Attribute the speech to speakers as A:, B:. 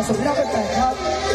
A: สวามสุขให้เราเแฟนครับ